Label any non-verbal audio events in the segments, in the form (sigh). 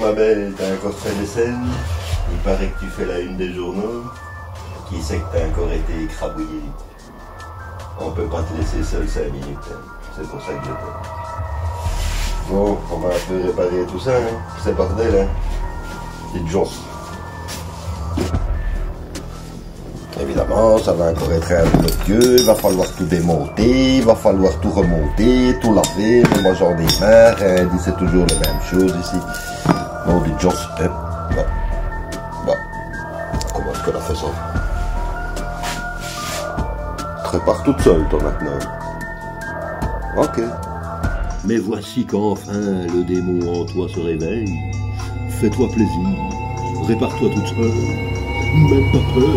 t'as encore fait des scènes, il paraît que tu fais la une des journaux, qui sait que t'as encore été écrabouillé? On peut pas te laisser seul 5 minutes, c'est pour ça que je t'aime. Bon, on va un peu réparer tout ça, hein. c'est bordel, hein. Petite. Évidemment, ça va encore être un peu il va falloir tout démonter, il va falloir tout remonter, tout laver, mais moi j'en ai marre, c'est toujours la même chose ici. Bon, dit Joss, hein, bon, bon, comment est-ce qu'elle a fait ça Prépare toute seule, toi, maintenant. Ok. Mais voici qu'enfin le démon en toi se réveille. Fais-toi plaisir, répare-toi toute seule, même pas peur.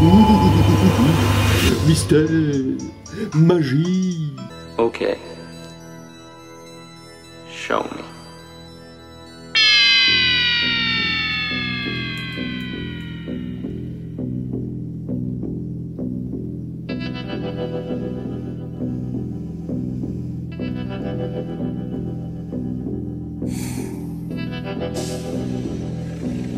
(laughs) Mystère, magie. Okay. Show me. Thank you.